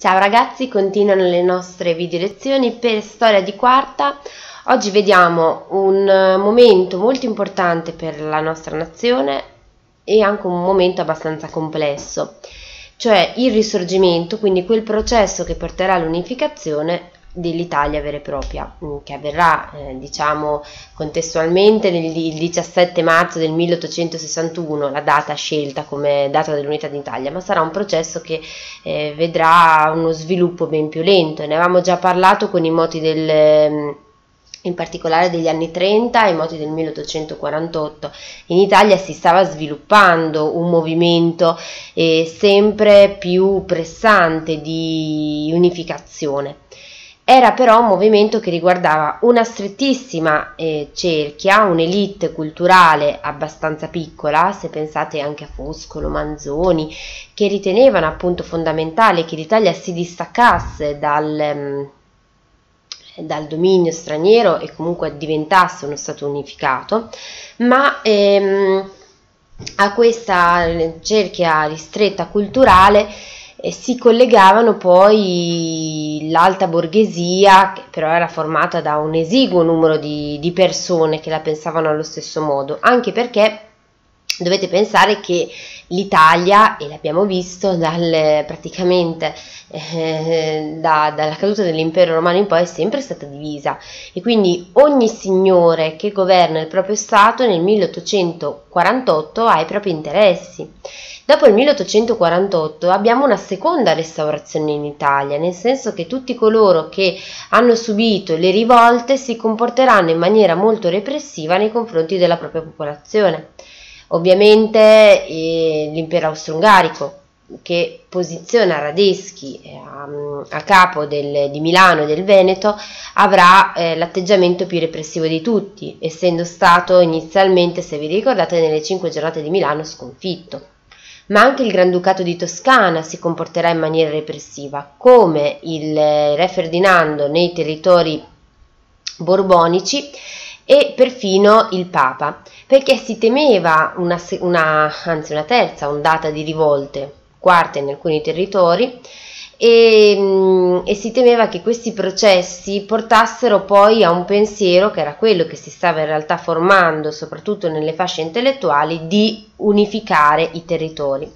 Ciao ragazzi, continuano le nostre video lezioni per storia di quarta. Oggi vediamo un momento molto importante per la nostra nazione e anche un momento abbastanza complesso, cioè il risorgimento, quindi quel processo che porterà all'unificazione dell'Italia vera e propria, mm, che avverrà eh, diciamo contestualmente nel, il 17 marzo del 1861, la data scelta come data dell'unità d'Italia, ma sarà un processo che eh, vedrà uno sviluppo ben più lento. Ne avevamo già parlato con i moti del mm, in particolare degli anni 30 e moti del 1848. In Italia si stava sviluppando un movimento eh, sempre più pressante di unificazione. Era però un movimento che riguardava una strettissima eh, cerchia, un'elite culturale abbastanza piccola, se pensate anche a Foscolo, Manzoni, che ritenevano appunto fondamentale che l'Italia si distaccasse dal, mm, dal dominio straniero e comunque diventasse uno Stato unificato, ma ehm, a questa cerchia ristretta culturale si collegavano poi l'alta borghesia, che però era formata da un esiguo numero di, di persone che la pensavano allo stesso modo, anche perché dovete pensare che l'Italia, e l'abbiamo visto dal, praticamente eh, da, dalla caduta dell'impero romano in poi, è sempre stata divisa e quindi ogni signore che governa il proprio Stato nel 1848 ha i propri interessi. Dopo il 1848 abbiamo una seconda restaurazione in Italia, nel senso che tutti coloro che hanno subito le rivolte si comporteranno in maniera molto repressiva nei confronti della propria popolazione. Ovviamente eh, l'impero austro-ungarico che posiziona Radeschi eh, a, a capo del, di Milano e del Veneto avrà eh, l'atteggiamento più repressivo di tutti, essendo stato inizialmente, se vi ricordate, nelle cinque giornate di Milano sconfitto. Ma anche il Granducato di Toscana si comporterà in maniera repressiva, come il re Ferdinando nei territori borbonici e perfino il Papa, perché si temeva una, una, anzi una terza ondata di rivolte, quarta in alcuni territori, e, mm, e, si temeva che questi processi portassero poi a un pensiero, che era quello che si stava in realtà formando soprattutto nelle fasce intellettuali, di unificare i territori.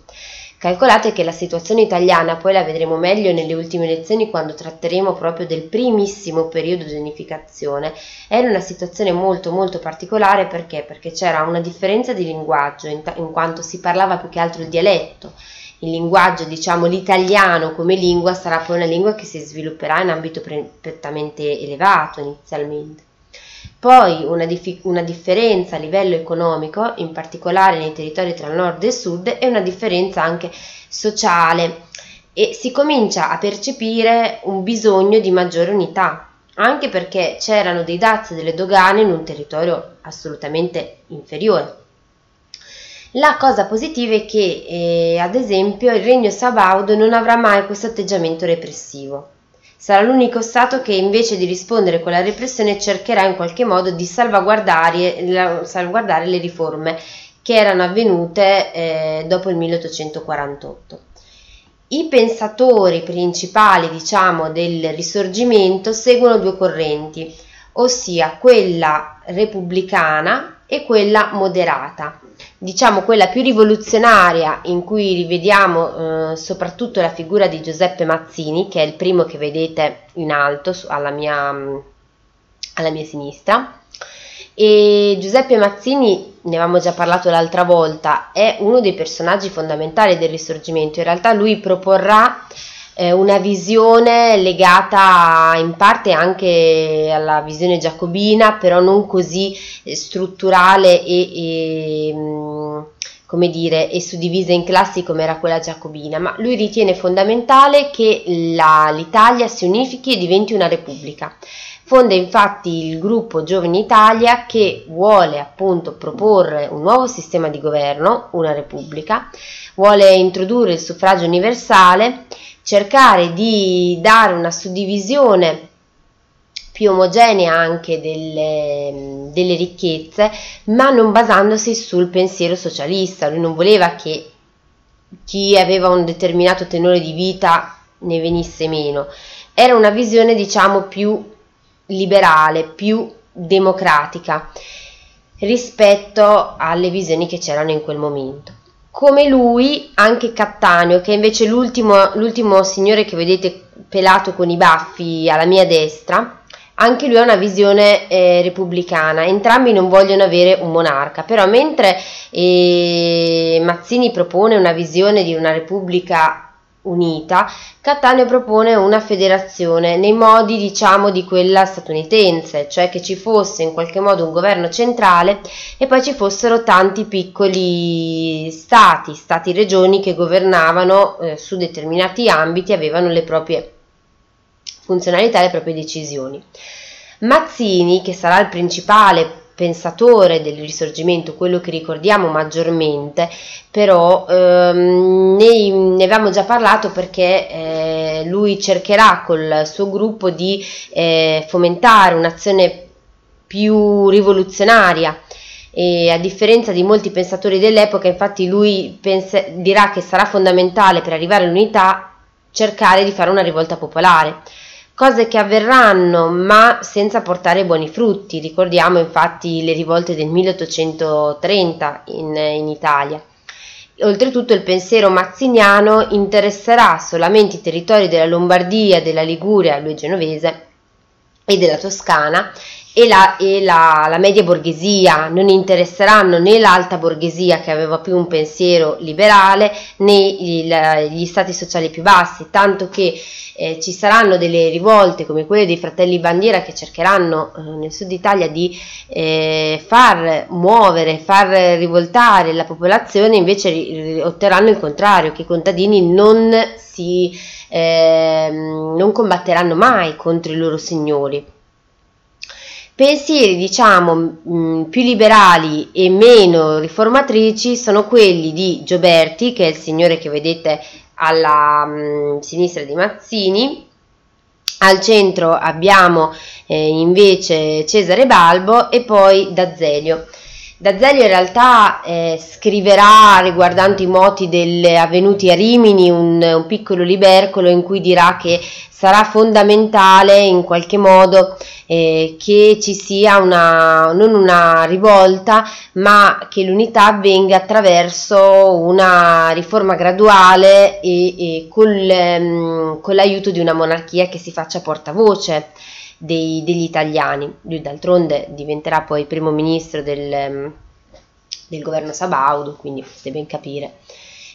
Calcolate che la situazione italiana, poi la vedremo meglio nelle ultime lezioni quando tratteremo proprio del primissimo periodo di unificazione, era una situazione molto molto particolare perché? Perché c'era una differenza di linguaggio in, in quanto si parlava più che altro il dialetto il linguaggio, diciamo l'italiano come lingua sarà poi una lingua che si svilupperà in ambito prettamente elevato inizialmente. Poi una, una, differenza a livello economico, in particolare nei territori tra nord e sud, e una differenza anche sociale e si comincia a percepire un bisogno di maggiore unità, anche perché c'erano dei dazi e delle dogane in un territorio assolutamente inferiore. La cosa positiva è che, eh, ad esempio, il regno sabaudo non avrà mai questo atteggiamento repressivo. Sarà l'unico Stato che invece di rispondere con la repressione cercherà in qualche modo di salvaguardare, salvaguardare le riforme che erano avvenute eh, dopo il 1848. I pensatori principali, diciamo, del risorgimento seguono due correnti, ossia quella repubblicana e quella moderata diciamo quella più rivoluzionaria in cui rivediamo eh, soprattutto la figura di Giuseppe Mazzini, che è il primo che vedete in alto alla mia, alla mia sinistra. E Giuseppe Mazzini, ne avevamo già parlato l'altra volta, è uno dei personaggi fondamentali del risorgimento. In realtà lui proporrà eh, una visione legata in parte anche alla visione giacobina, però non così eh, strutturale e, e mm, come dire, e suddivisa in classi come era quella giacobina, ma lui ritiene fondamentale che l'Italia si unifichi e diventi una repubblica. Fonda infatti il gruppo Giovani Italia che vuole appunto proporre un nuovo sistema di governo, una repubblica, vuole introdurre il suffragio universale cercare di dare una suddivisione più omogenea anche delle, delle, ricchezze, ma non basandosi sul pensiero socialista. Lui non voleva che chi aveva un determinato tenore di vita ne venisse meno, era una visione diciamo più liberale, più democratica rispetto alle visioni che c'erano in quel momento. Come lui, anche Cattaneo, che è invece l'ultimo, signore che vedete pelato con i baffi alla mia destra, anche lui ha una visione eh, repubblicana, entrambi non vogliono avere un monarca, però mentre eh, Mazzini propone una visione di una repubblica unita, Cattaneo propone una federazione nei modi diciamo di quella statunitense, cioè che ci fosse in qualche modo un governo centrale e poi ci fossero tanti piccoli stati, stati-regioni che governavano eh, su determinati ambiti, avevano le proprie funzionalità le proprie decisioni. Mazzini, che sarà il principale pensatore del risorgimento, quello che ricordiamo maggiormente, però ehm, ne, ne, avevamo già parlato perché eh, lui cercherà col suo gruppo di eh, fomentare un'azione più rivoluzionaria. E a differenza di molti pensatori dell'epoca, infatti lui pensa, dirà che sarà fondamentale per arrivare all'unità cercare di fare una rivolta popolare cose che avverranno ma senza portare buoni frutti. Ricordiamo infatti le rivolte del 1830 in, in Italia. Oltretutto il pensiero mazziniano interesserà solamente i territori della Lombardia, della Liguria, lui genovese, e della Toscana e, la, e la, la, media borghesia, non interesseranno né l'alta borghesia che aveva più un pensiero liberale né gli, gli stati sociali più bassi, tanto che eh, ci saranno delle rivolte come quelle dei fratelli bandiera che cercheranno eh, nel sud Italia di eh, far muovere, far rivoltare la popolazione, invece otterranno il contrario, che i contadini non, si, ehm, non combatteranno mai contro i loro signori. Pensieri, diciamo, mh, più liberali e meno riformatrici sono quelli di Gioberti, che è il signore che vedete alla mh, sinistra di Mazzini, al centro abbiamo eh, invece Cesare Balbo e poi D'Azeglio. D'Azeglio in realtà eh, scriverà riguardando i moti delle avvenuti a Rimini un, un, piccolo libercolo in cui dirà che sarà fondamentale in qualche modo eh, che ci sia una, non una rivolta ma che l'unità avvenga attraverso una riforma graduale e, e col, ehm, con l'aiuto di una monarchia che si faccia portavoce dei, degli italiani. Lui d'altronde diventerà poi primo ministro del, ehm, del governo Sabaudo, quindi potete ben capire.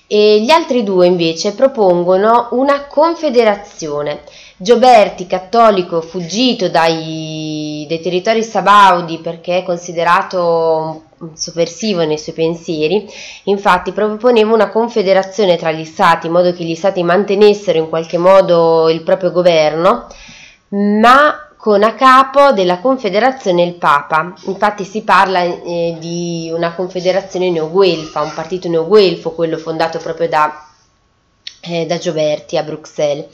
E gli altri due invece propongono una confederazione. Gioberti, cattolico, fuggito dai, dai territori sabaudi perché è considerato sovversivo nei suoi pensieri, infatti proponeva una confederazione tra gli stati in modo che gli stati mantenessero in qualche modo il proprio governo, ma con a capo della confederazione il Papa. Infatti si parla eh, di una confederazione neoguelfa, un partito neoguelfo, quello fondato proprio da, eh, da Gioberti a Bruxelles.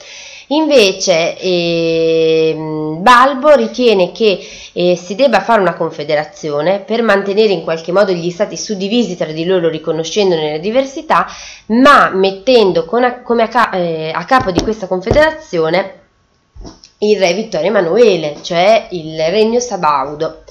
Invece eh, Balbo ritiene che eh, si debba fare una confederazione per mantenere in qualche modo gli stati suddivisi tra di loro riconoscendone le diversità, ma mettendo a, come a, eh, a capo di questa confederazione il re Vittorio Emanuele, cioè il regno sabaudo.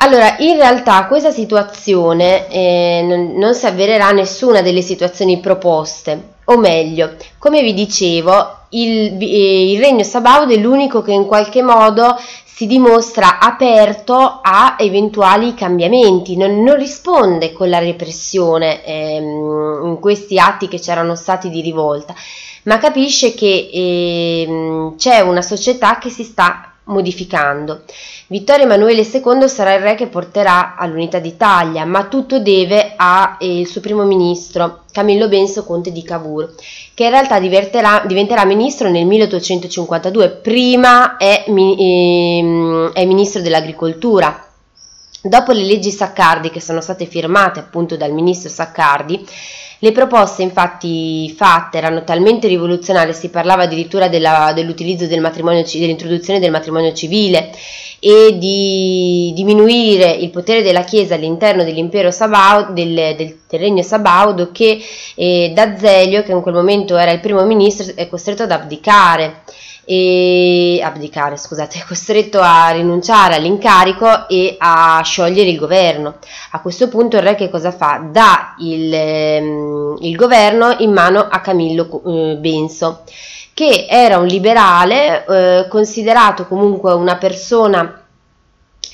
Allora, in realtà questa situazione eh, non, non si avvererà nessuna delle situazioni proposte, o meglio, come vi dicevo, il, eh, il regno sabaudo è l'unico che in qualche modo si dimostra aperto a eventuali cambiamenti, non, non risponde con la repressione ehm, in questi atti che c'erano stati di rivolta, ma capisce che ehm, c'è una società che si sta modificando. Vittorio Emanuele II sarà il re che porterà all'unità d'Italia, ma tutto deve al eh, suo primo ministro, Camillo Benso Conte di Cavour, che in realtà diventerà ministro nel 1852, prima è, eh, è ministro dell'agricoltura. Dopo le leggi Saccardi che sono state firmate appunto dal ministro Saccardi, Le proposte infatti fatte erano talmente rivoluzionarie, si parlava addirittura dell'utilizzo del dell'introduzione del matrimonio civile e di diminuire il potere della Chiesa all'interno dell'impero Sabaudo, del, del, del, regno Sabaudo che eh, D'Azeglio, che in quel momento era il primo ministro, è costretto ad abdicare e abdicare, scusate, è costretto a rinunciare all'incarico e a sciogliere il governo. A questo punto il re che cosa fa? Dà il, ehm, il governo in mano a Camillo eh, Benso che era un liberale, eh, considerato comunque una persona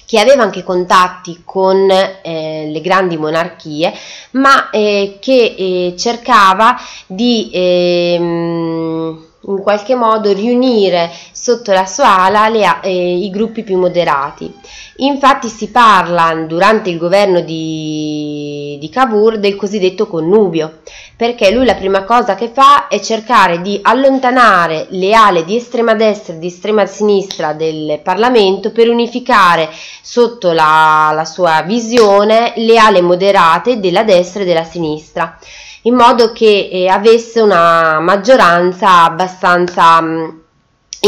che aveva anche contatti con eh, le grandi monarchie, ma eh, che eh, cercava di ehm, in qualche modo riunire sotto la sua ala le, eh, i gruppi più moderati. Infatti si parla durante il governo di, di Cavour del cosiddetto connubio, perché lui la prima cosa che fa è cercare di allontanare le ale di estrema destra e di estrema sinistra del Parlamento per unificare sotto la, la sua visione le ale moderate della destra e della sinistra in modo che eh, avesse una maggioranza abbastanza mh,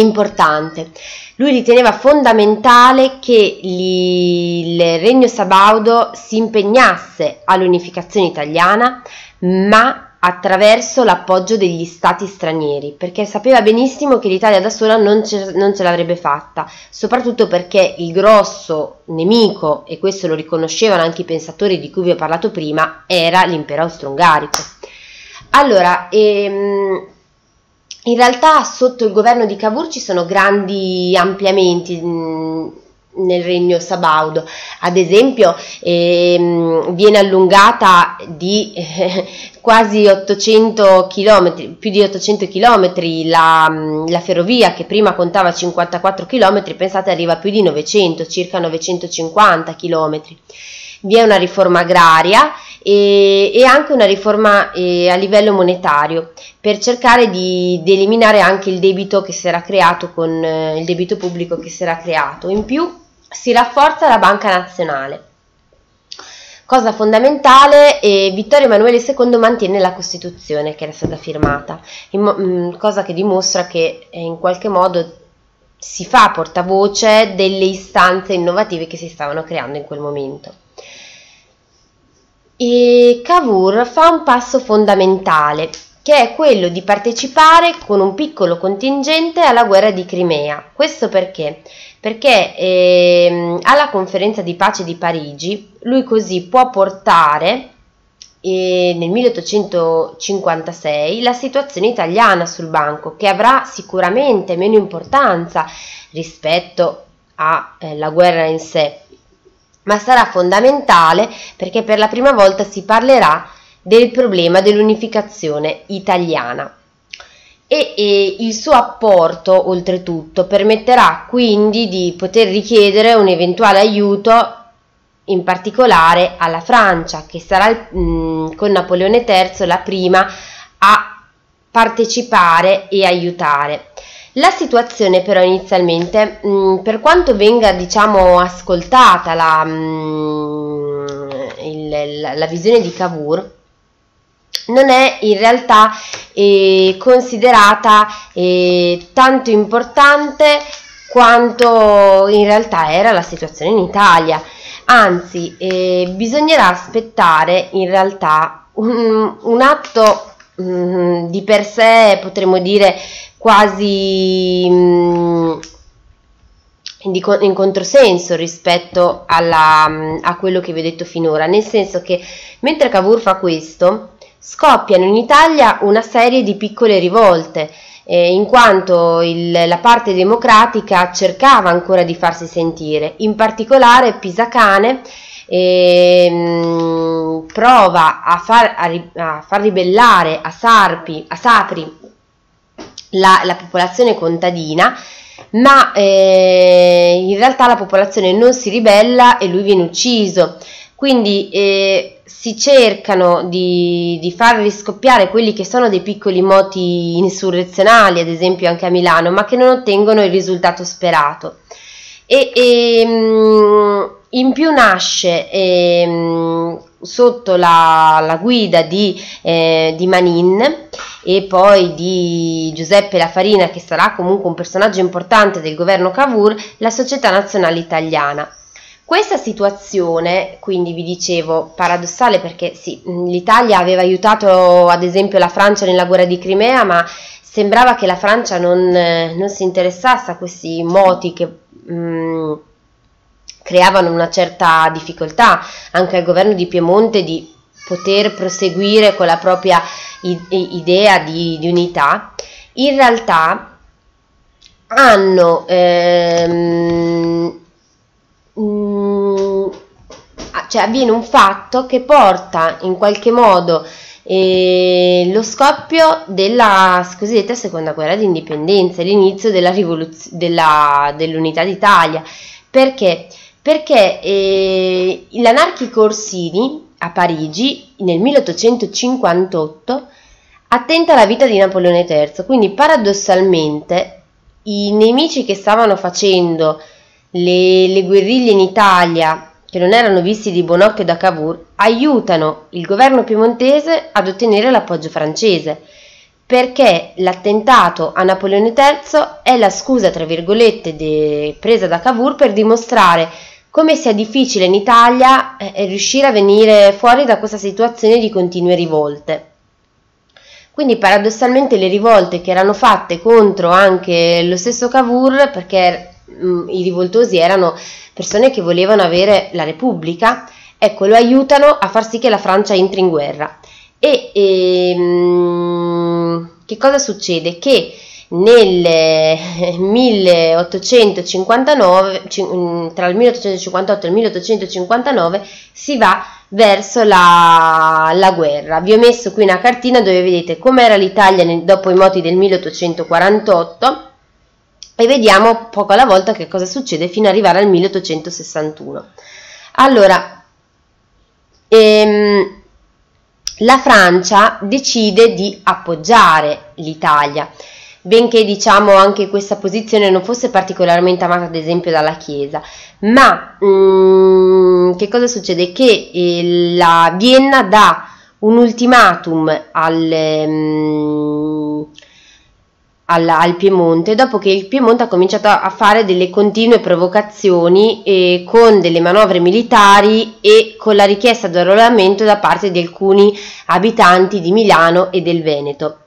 importante. Lui riteneva fondamentale che gli, il regno sabaudo si impegnasse all'unificazione italiana, ma attraverso l'appoggio degli stati stranieri, perché sapeva benissimo che l'Italia da sola non ce, non ce l'avrebbe fatta, soprattutto perché il grosso nemico, e questo lo riconoscevano anche i pensatori di cui vi ho parlato prima, era l'impero austro-ungarico. Allora, ehm, in realtà sotto il governo di Cavour ci sono grandi ampliamenti mh, nel regno sabaudo. Ad esempio ehm, viene allungata di eh, quasi 800 km, più di 800 km la, la, ferrovia che prima contava 54 km, pensate arriva a più di 900, circa 950 km. Vi è una riforma agraria e, e anche una riforma eh, a livello monetario per cercare di, di, eliminare anche il debito che si era creato con eh, il debito pubblico che si creato. In più si rafforza la banca nazionale. Cosa fondamentale, eh, Vittorio Emanuele II mantiene la Costituzione che era stata firmata, in, mm, cosa che dimostra che eh, in qualche modo si fa portavoce delle istanze innovative che si stavano creando in quel momento. E Cavour fa un passo fondamentale, che è quello di partecipare con un piccolo contingente alla guerra di Crimea. Questo perché? perché eh, alla conferenza di pace di Parigi lui così può portare eh, nel 1856 la situazione italiana sul banco che avrà sicuramente meno importanza rispetto alla eh, guerra in sé ma sarà fondamentale perché per la prima volta si parlerà del problema dell'unificazione italiana e, e, il suo apporto oltretutto permetterà quindi di poter richiedere un eventuale aiuto in particolare alla Francia che sarà mh, con Napoleone III la prima a partecipare e aiutare. La situazione però inizialmente, mh, per quanto venga diciamo ascoltata la, mh, il, la, la visione di Cavour, non è in realtà eh, considerata eh, tanto importante quanto in realtà era la situazione in Italia. Anzi, eh, bisognerà aspettare in realtà un, un atto mh, mm, di per sé, potremmo dire quasi mm, in, controsenso rispetto alla, a quello che vi ho detto finora, nel senso che mentre Cavour fa questo, scoppiano in Italia una serie di piccole rivolte, eh, in quanto il, la parte democratica cercava ancora di farsi sentire, in particolare Pisacane eh, prova a far, a, a far, ribellare a, Sarpi, a Sapri la, la popolazione contadina, ma eh, in realtà la popolazione non si ribella e lui viene ucciso. Quindi eh, si cercano di, di, far riscoppiare quelli che sono dei piccoli moti insurrezionali, ad esempio anche a Milano, ma che non ottengono il risultato sperato. E, e ehm, in più nasce eh, sotto la, la guida di, eh, di, Manin e poi di Giuseppe La Farina, che sarà comunque un personaggio importante del governo Cavour, la Società Nazionale Italiana. Questa situazione, quindi vi dicevo, paradossale perché sì, l'Italia aveva aiutato ad esempio la Francia nella guerra di Crimea, ma sembrava che la Francia non, non si interessasse a questi moti che mh, mm, creavano una certa difficoltà anche al governo di Piemonte di poter proseguire con la propria idea di, di unità. In realtà hanno ehm, Mm, cioè avviene un fatto che porta in qualche modo eh, lo scoppio della cosiddetta seconda guerra d'indipendenza, l'inizio dell'unità d'Italia. Perché? Perché eh, l'anarchico Orsini a Parigi nel 1858 attenta alla vita di Napoleone III, quindi paradossalmente i nemici che stavano facendo le, le guerriglie in Italia, che non erano visti di buon occhio da Cavour, aiutano il governo piemontese ad ottenere l'appoggio francese, perché l'attentato a Napoleone III è la scusa, tra virgolette, de, presa da Cavour per dimostrare come sia difficile in Italia eh, riuscire a venire fuori da questa situazione di continue rivolte. Quindi paradossalmente le rivolte che erano fatte contro anche lo stesso Cavour, perché mh, mm, i rivoltosi erano persone che volevano avere la Repubblica, ecco, lo aiutano a far sì che la Francia entri in guerra. E, e ehm, mh, che cosa succede? Che nel 1859, mm, tra il 1858 e il 1859, si va verso la, la, guerra. Vi ho messo qui una cartina dove vedete com'era l'Italia dopo i moti del 1848 e vediamo poco alla volta che cosa succede fino ad arrivare al 1861. Allora, ehm, la Francia decide di appoggiare l'Italia, benché diciamo anche questa posizione non fosse particolarmente amata ad esempio dalla Chiesa, ma mm, che cosa succede? Che eh, la Vienna dà un ultimatum al... Mm, al, al, Piemonte dopo che il Piemonte ha cominciato a fare delle continue provocazioni eh, con delle manovre militari e con la richiesta di arruolamento da parte di alcuni abitanti di Milano e del Veneto.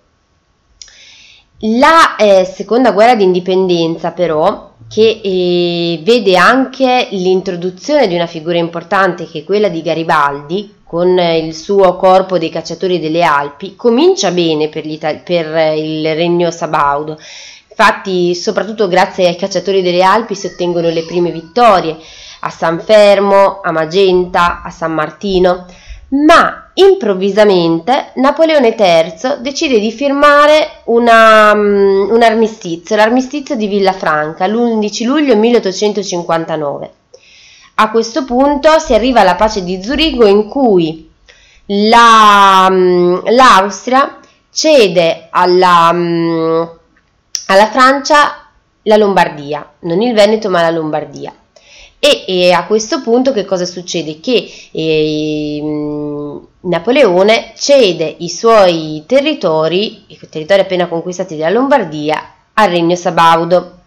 La eh, seconda guerra d'indipendenza però che eh, vede anche l'introduzione di una figura importante che è quella di Garibaldi con il suo corpo dei cacciatori delle Alpi, comincia bene per, per il regno sabaudo. Infatti, soprattutto grazie ai cacciatori delle Alpi si ottengono le prime vittorie a San Fermo, a Magenta, a San Martino, ma improvvisamente Napoleone III decide di firmare una, um, un armistizio, l'armistizio di Villafranca, l'11 luglio 1859. A questo punto si arriva alla pace di Zurigo in cui la, mm, l'Austria cede alla, mm, alla Francia la Lombardia, non il Veneto ma la Lombardia. E, e, a questo punto che cosa succede? Che eh, Napoleone cede i suoi territori, i territori appena conquistati della Lombardia, al regno sabaudo.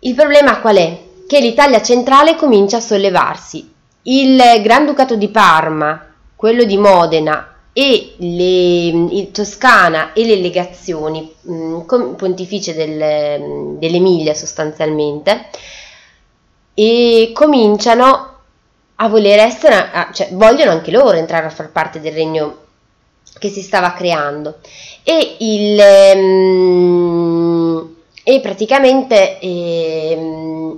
Il problema qual è? che l'Italia centrale comincia a sollevarsi. Il Granducato di Parma, quello di Modena e le, Toscana e le legazioni mh, mm, pontificie del, dell'Emilia sostanzialmente e cominciano a voler essere, a, cioè vogliono anche loro entrare a far parte del regno che si stava creando e il um, e praticamente eh,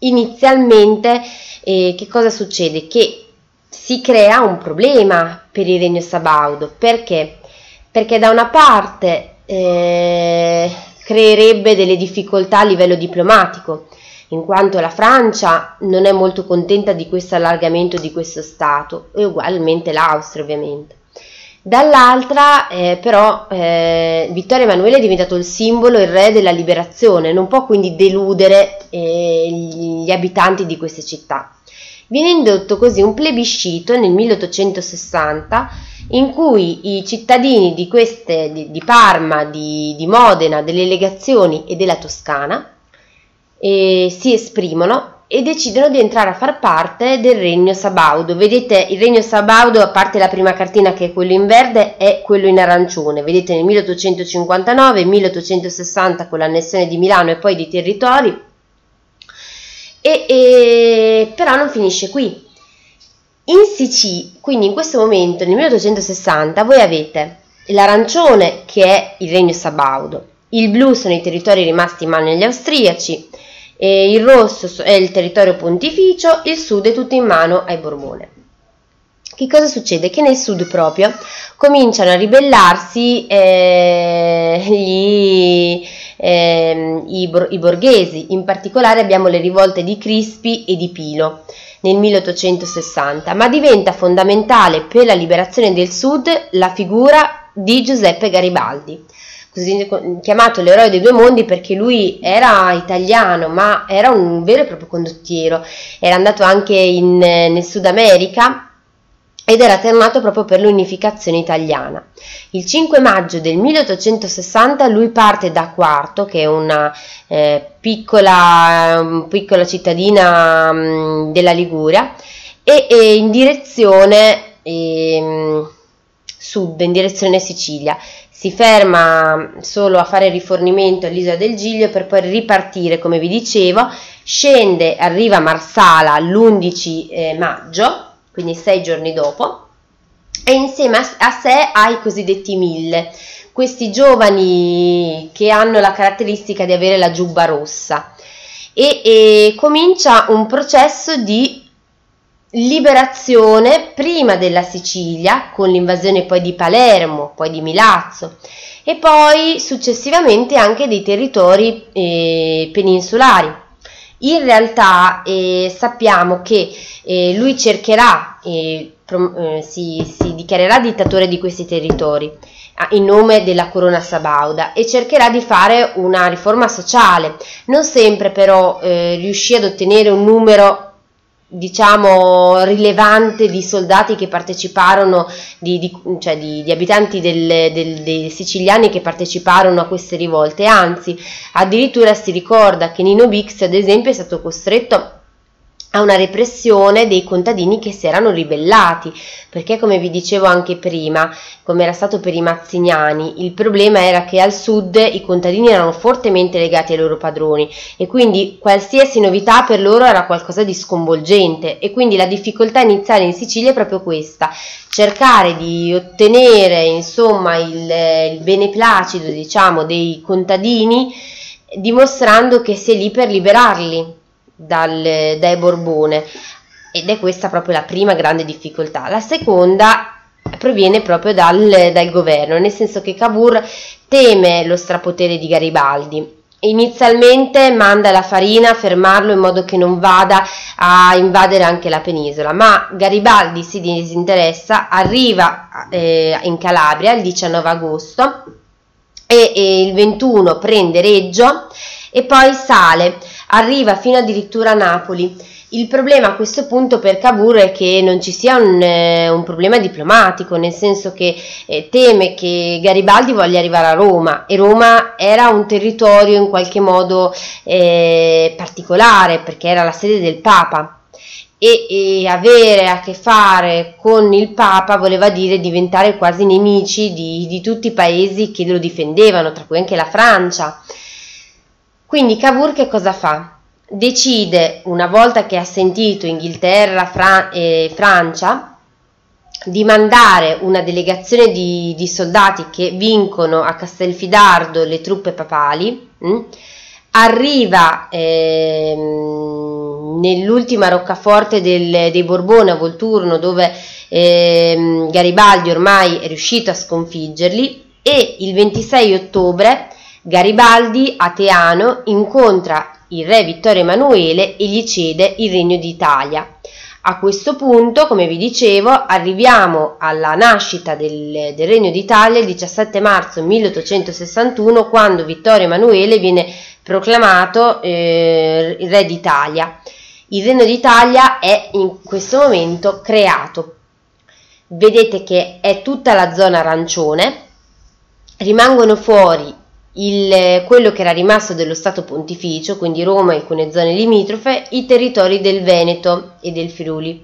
inizialmente eh, che cosa succede? Che si crea un problema per il regno sabaudo perché? Perché da una parte eh, creerebbe delle difficoltà a livello diplomatico in quanto la Francia non è molto contenta di questo allargamento di questo Stato e ugualmente l'Austria ovviamente. Dall'altra, eh, però, eh, Vittorio Emanuele è diventato il simbolo, il re della liberazione, non può quindi deludere eh, gli abitanti di queste città. Viene indotto così un plebiscito nel 1860 in cui i cittadini di, queste, di, di Parma, di, di, Modena, delle legazioni e della Toscana eh, si esprimono e decidono di entrare a far parte del regno Sabaudo. Vedete il regno Sabaudo, a parte la prima cartina che è quello in verde, è quello in arancione. Vedete nel 1859, 1860 con l'annessione di Milano e poi di territori. E, e, però non finisce qui. In Sicilia, quindi in questo momento, nel 1860, voi avete l'arancione che è il regno Sabaudo, il blu sono i territori rimasti in mano agli austriaci, e il rosso è il territorio pontificio, il sud è tutto in mano ai Borbone. Che cosa succede? Che nel sud proprio cominciano a ribellarsi eh, gli, eh, i, i, borghesi, in particolare abbiamo le rivolte di Crispi e di Pilo nel 1860, ma diventa fondamentale per la liberazione del sud la figura di Giuseppe Garibaldi chiamato l'eroe dei due mondi perché lui era italiano ma era un vero e proprio condottiero, era andato anche in, nel Sud America ed era tornato proprio per l'unificazione italiana. Il 5 maggio del 1860 lui parte da Quarto, che è una eh, piccola, piccola, cittadina mh, mm, della Liguria, e, e in direzione eh, sud, in direzione Sicilia. Si ferma solo a fare rifornimento all'isola del Giglio per poi ripartire, come vi dicevo, scende, arriva a Marsala l'11 eh, maggio, quindi sei giorni dopo, e insieme a, a sé ha i cosiddetti mille, questi giovani che hanno la caratteristica di avere la giubba rossa. E, e comincia un processo di liberazione prima della Sicilia con l'invasione poi di Palermo, poi di Milazzo e poi successivamente anche dei territori eh, peninsulari. In realtà eh, sappiamo che eh, lui cercherà, eh, eh, si, si dichiarerà dittatore di questi territori in nome della corona sabauda e cercherà di fare una riforma sociale. Non sempre però eh, riuscì ad ottenere un numero diciamo rilevante di soldati che parteciparono di, di, cioè di, di abitanti del, del, dei siciliani che parteciparono a queste rivolte. Anzi addirittura si ricorda che Nino Bix ad esempio è stato costretto a una repressione dei contadini che si erano ribellati, perché come vi dicevo anche prima, come era stato per i Mazziniani, il problema era che al sud i contadini erano fortemente legati ai loro padroni e quindi qualsiasi novità per loro era qualcosa di sconvolgente e quindi la difficoltà iniziale in Sicilia è proprio questa, cercare di ottenere insomma il, il beneplacito diciamo dei contadini dimostrando che si è lì per liberarli dal, dai Borbone ed è questa proprio la prima grande difficoltà. La seconda proviene proprio dal, dal governo, nel senso che Cavour teme lo strapotere di Garibaldi. Inizialmente manda la farina a fermarlo in modo che non vada a invadere anche la penisola, ma Garibaldi si disinteressa, arriva eh, in Calabria il 19 agosto e, e il 21 prende Reggio e poi sale arriva fino addirittura a Napoli. Il problema a questo punto per Cavour è che non ci sia un, eh, un problema diplomatico, nel senso che eh, teme che Garibaldi voglia arrivare a Roma e Roma era un territorio in qualche modo eh, particolare perché era la sede del Papa e, e, avere a che fare con il Papa voleva dire diventare quasi nemici di, di tutti i paesi che lo difendevano, tra cui anche la Francia. Quindi Cavour che cosa fa? Decide, una volta che ha sentito Inghilterra Fra- e Francia, di mandare una delegazione di, di, soldati che vincono a Castelfidardo le truppe papali, mh? Hm? arriva eh, nell'ultima roccaforte del, dei Borbone a Volturno dove eh, Garibaldi ormai è riuscito a sconfiggerli e il 26 ottobre Garibaldi a Teano incontra il re Vittorio Emanuele e gli cede il Regno d'Italia. A questo punto, come vi dicevo, arriviamo alla nascita del, del Regno d'Italia il 17 marzo 1861 quando Vittorio Emanuele viene proclamato eh, re d'Italia. Il Regno d'Italia è in questo momento creato. Vedete che è tutta la zona arancione, rimangono fuori il, quello che era rimasto dello Stato Pontificio, quindi Roma e alcune zone limitrofe, i territori del Veneto e del Friuli,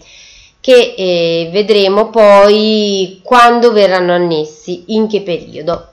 che eh, vedremo poi quando verranno annessi, in che periodo.